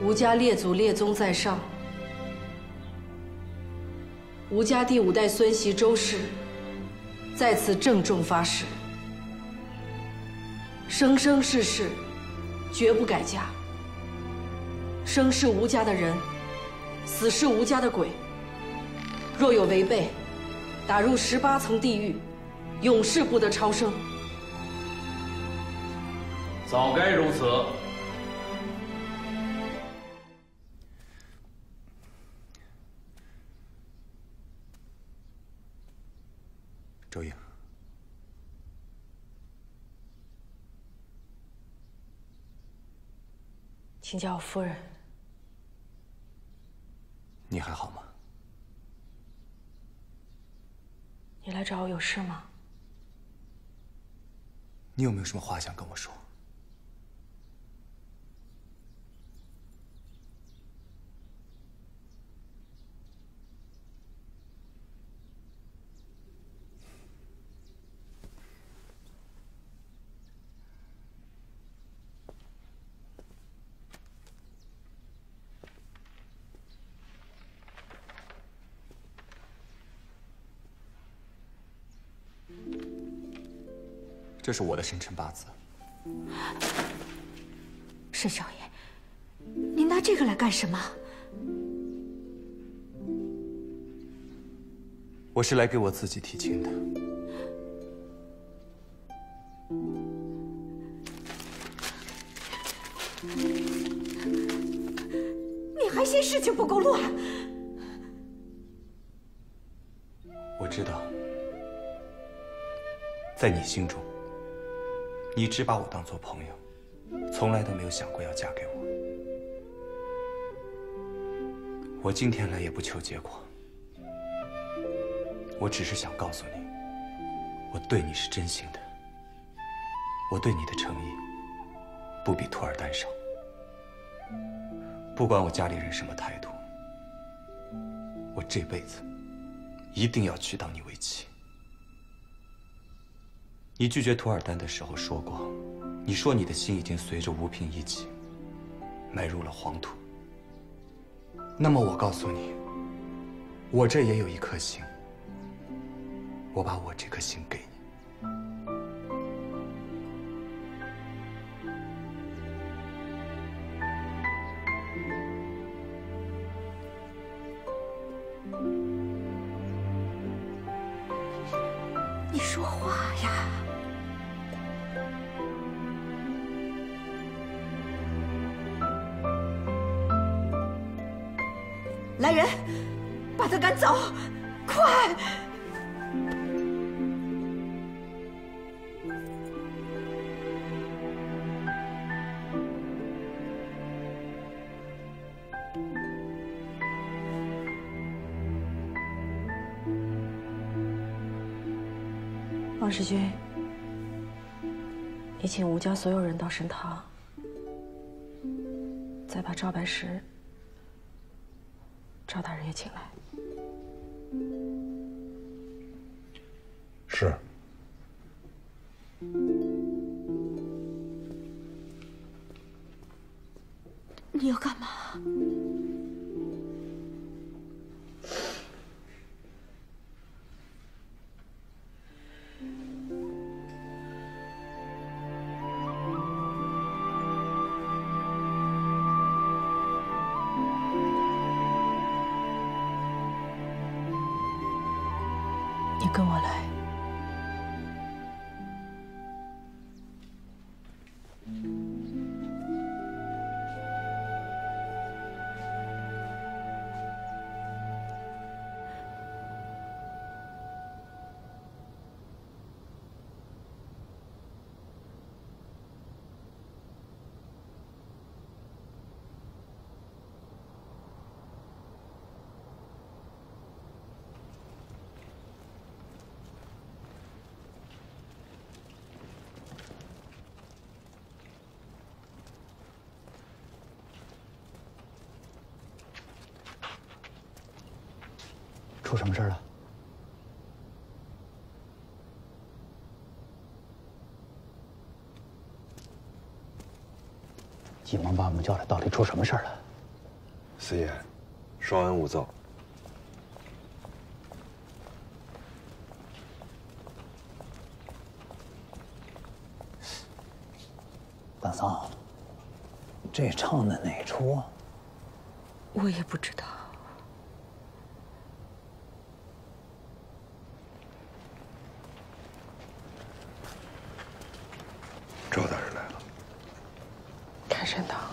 吴家列祖列宗在上，吴家第五代孙媳周氏在此郑重发誓，生生世世绝不改嫁。生是吴家的人，死是吴家的鬼。若有违背，打入十八层地狱，永世不得超生。早该如此。请叫我夫人。你还好吗？你来找我有事吗？你有没有什么话想跟我说？这是我的生辰八字。沈少爷，您拿这个来干什么？我是来给我自己提亲的。你还嫌事情不够乱？我知道，在你心中。你只把我当做朋友，从来都没有想过要嫁给我。我今天来也不求结果，我只是想告诉你，我对你是真心的，我对你的诚意不比托尔丹少。不管我家里人什么态度，我这辈子一定要娶到你为妻。你拒绝图尔丹的时候说过，你说你的心已经随着吴平一起埋入了黄土。那么我告诉你，我这也有一颗心，我把我这颗心给你。你来人，把他赶走！快！王世军，你请吴家所有人到神堂，再把赵白石。赵大人也请来。是。你要干嘛？你跟我来。出什么事了？急忙把我们叫来，到底出什么事了？四爷，稍安勿躁。大嫂，这唱的哪出啊？我也不知道。赵大人来了。真的。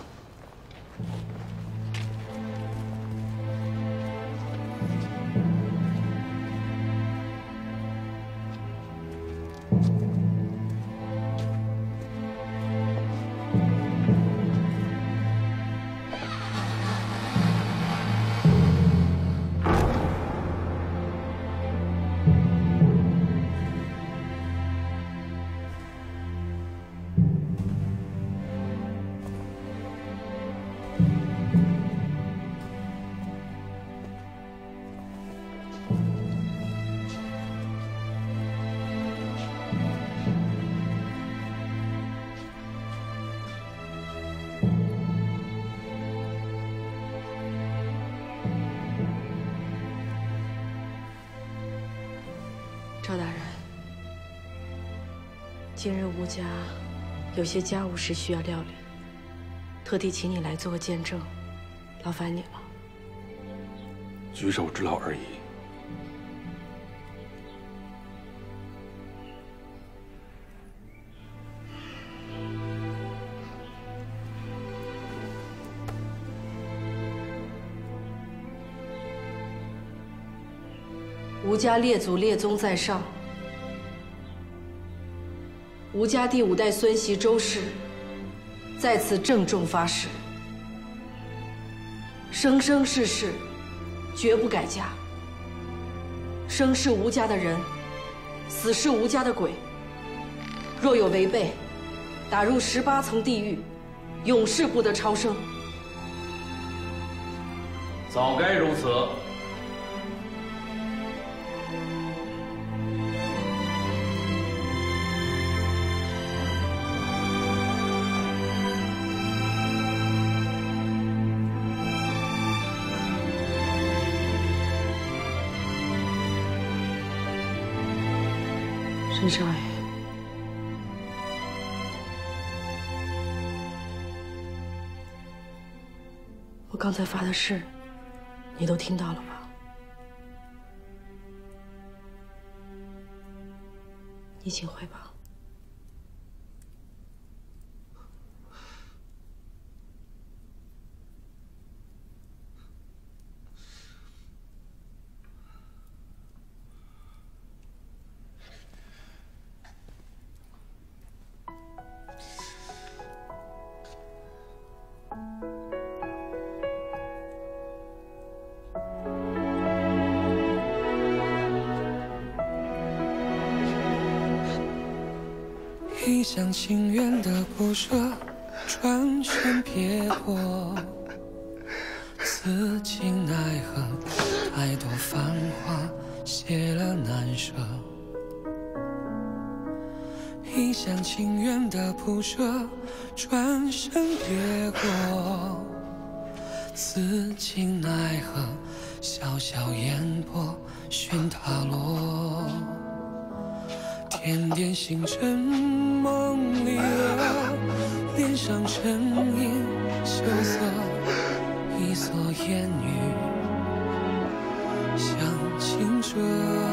今日吴家有些家务事需要料理，特地请你来做个见证，劳烦你了。举手之劳而已。吴家列祖列宗在上，吴家第五代孙媳周氏在此郑重发誓，生生世世绝不改嫁。生是吴家的人，死是吴家的鬼。若有违背，打入十八层地狱，永世不得超生。早该如此。陈少爷，我刚才发的誓，你都听到了吧？你请回吧。一厢情愿的不舍，转身别过，此情奈何？太多繁华，谢了难舍。一厢情愿的不舍，转身别过，此情奈何？潇潇烟波，寻他落。点点星辰梦里了，脸上沉吟羞涩，一蓑烟雨向清澈。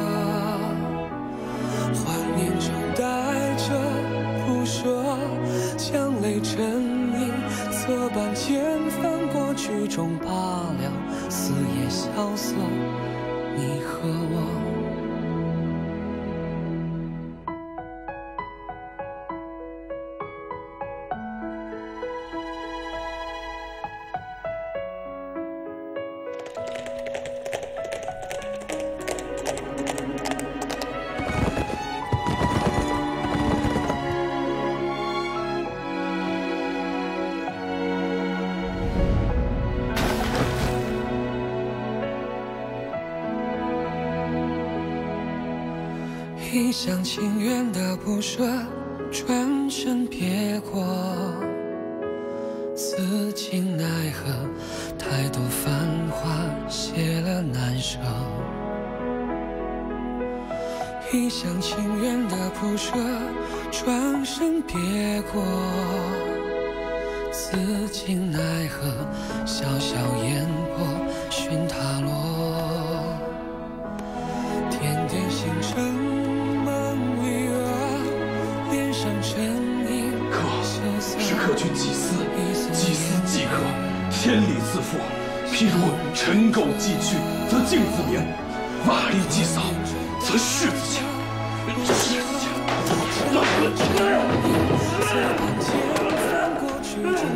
一厢情愿的不舍，转身别过，此情奈何？太多繁华谢了难舍。一厢情愿的不舍，转身别过，此情奈何，潇潇烟波寻他落。祭祀，祭祀即可，天理自负。譬如尘垢既去，则净自明；瓦砾既扫，则世自。世子，清。